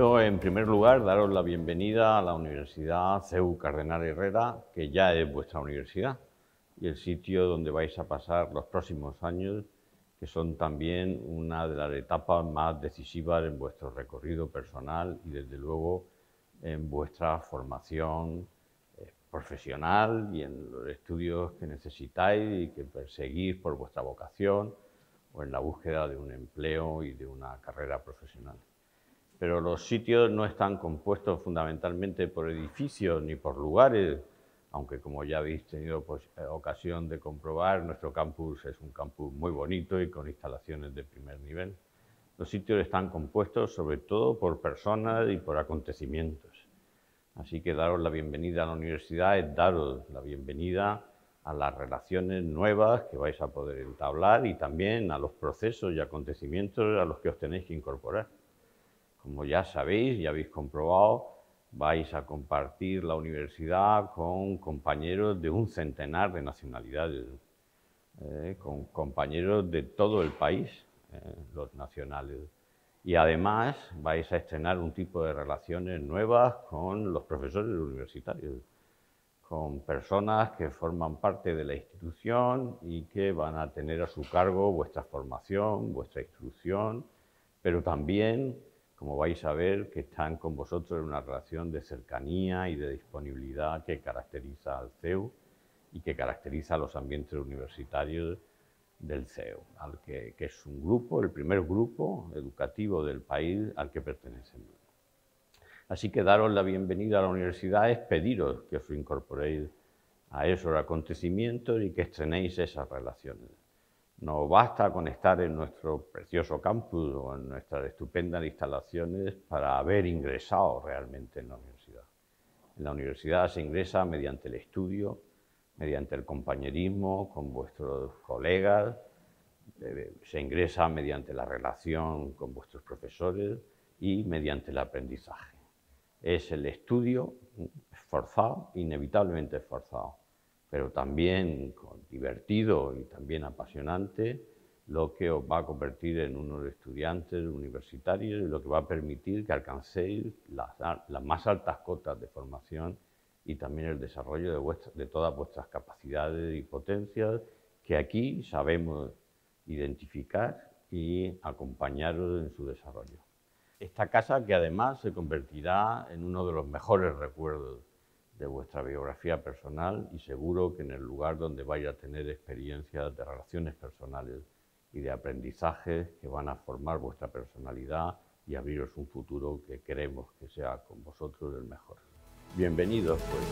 en primer lugar, daros la bienvenida a la Universidad CEU Cardenal Herrera, que ya es vuestra universidad, y el sitio donde vais a pasar los próximos años, que son también una de las etapas más decisivas en vuestro recorrido personal y, desde luego, en vuestra formación eh, profesional y en los estudios que necesitáis y que perseguís por vuestra vocación o en la búsqueda de un empleo y de una carrera profesional pero los sitios no están compuestos fundamentalmente por edificios ni por lugares, aunque como ya habéis tenido pues, eh, ocasión de comprobar, nuestro campus es un campus muy bonito y con instalaciones de primer nivel. Los sitios están compuestos sobre todo por personas y por acontecimientos. Así que daros la bienvenida a la universidad es daros la bienvenida a las relaciones nuevas que vais a poder entablar y también a los procesos y acontecimientos a los que os tenéis que incorporar. Como ya sabéis y habéis comprobado, vais a compartir la universidad con compañeros de un centenar de nacionalidades, eh, con compañeros de todo el país, eh, los nacionales. Y además vais a estrenar un tipo de relaciones nuevas con los profesores universitarios, con personas que forman parte de la institución y que van a tener a su cargo vuestra formación, vuestra instrucción, pero también como vais a ver, que están con vosotros en una relación de cercanía y de disponibilidad que caracteriza al CEU y que caracteriza a los ambientes universitarios del CEU, al que, es un grupo, el primer grupo educativo del país al que pertenecen. Así que daros la bienvenida a la universidad es pediros que os incorporéis a esos acontecimientos y que estrenéis esas relaciones. No basta con estar en nuestro precioso campus o en nuestras estupendas instalaciones para haber ingresado realmente en la universidad. En la universidad se ingresa mediante el estudio, mediante el compañerismo con vuestros colegas, eh, se ingresa mediante la relación con vuestros profesores y mediante el aprendizaje. Es el estudio esforzado, inevitablemente esforzado, pero también divertido y también apasionante, lo que os va a convertir en unos estudiantes universitarios y lo que va a permitir que alcancéis las, más altas cotas de formación y también el desarrollo de, de todas vuestras capacidades y potencias que aquí sabemos identificar y acompañaros en su desarrollo. Esta casa que además se convertirá en uno de los mejores recuerdos de vuestra biografía personal y seguro que en el lugar donde vaya a tener experiencias de relaciones personales y de aprendizajes que van a formar vuestra personalidad y abriros un futuro que queremos que sea con vosotros el mejor. Bienvenidos pues.